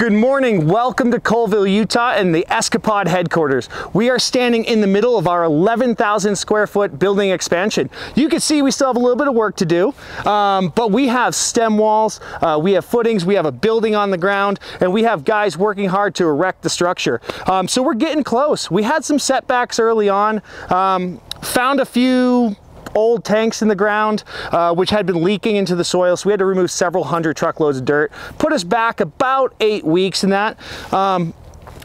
Good morning, welcome to Coalville, Utah and the Escapod headquarters. We are standing in the middle of our 11,000 square foot building expansion. You can see we still have a little bit of work to do, um, but we have stem walls, uh, we have footings, we have a building on the ground, and we have guys working hard to erect the structure. Um, so we're getting close. We had some setbacks early on, um, found a few old tanks in the ground, uh, which had been leaking into the soil. So we had to remove several hundred truckloads of dirt. Put us back about eight weeks in that. Um,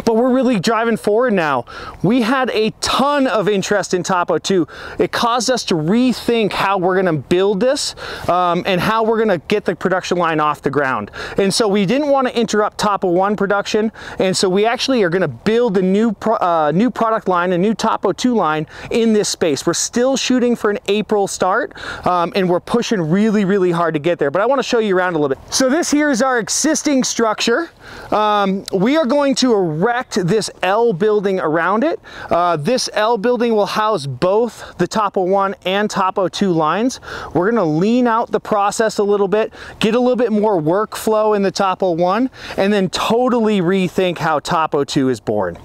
but we're really driving forward now. We had a ton of interest in Topo 2. It caused us to rethink how we're gonna build this um, and how we're gonna get the production line off the ground. And so we didn't wanna interrupt Topo 1 production. And so we actually are gonna build a new, pro uh, new product line, a new Topo 2 line in this space. We're still shooting for an April start um, and we're pushing really, really hard to get there. But I wanna show you around a little bit. So this here is our existing structure. Um, we are going to erect this L building around it. Uh, this L building will house both the Topo 1 and Topo 2 lines. We're gonna lean out the process a little bit, get a little bit more workflow in the Topo 1, and then totally rethink how Topo 2 is born.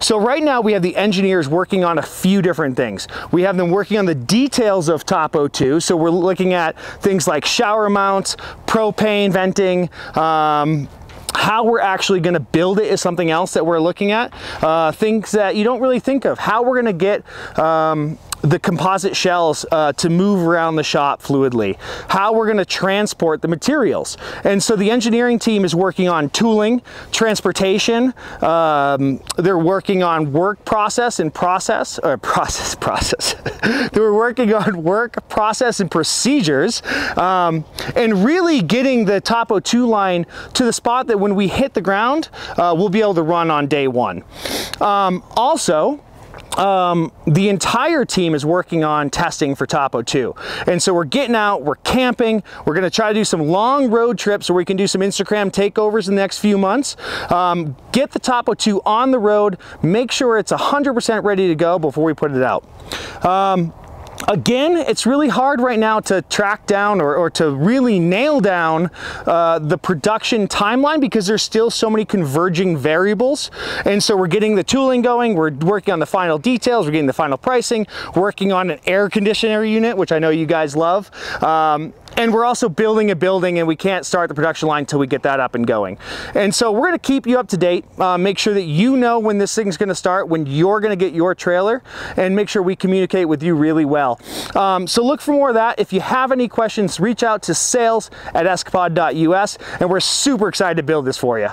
So right now we have the engineers working on a few different things. We have them working on the details of Topo 2. So we're looking at things like shower mounts, propane venting, um, how we're actually going to build it is something else that we're looking at. Uh, things that you don't really think of. How we're going to get um, the composite shells uh, to move around the shop fluidly, how we're going to transport the materials. And so the engineering team is working on tooling, transportation, um, they're working on work process and process, or process, process. they're working on work process and procedures, um, and really getting the Topo 2 line to the spot that when we hit the ground, uh, we'll be able to run on day one. Um, also, um, the entire team is working on testing for Topo 2. And so we're getting out, we're camping, we're gonna try to do some long road trips where we can do some Instagram takeovers in the next few months. Um, get the Topo 2 on the road, make sure it's 100% ready to go before we put it out. Um, Again, it's really hard right now to track down or, or to really nail down uh, the production timeline because there's still so many converging variables. And so we're getting the tooling going, we're working on the final details, we're getting the final pricing, working on an air conditioner unit, which I know you guys love. Um, and we're also building a building and we can't start the production line until we get that up and going. And so we're gonna keep you up to date, uh, make sure that you know when this thing's gonna start, when you're gonna get your trailer, and make sure we communicate with you really well. Um, so look for more of that. If you have any questions, reach out to sales at escapod.us, and we're super excited to build this for you.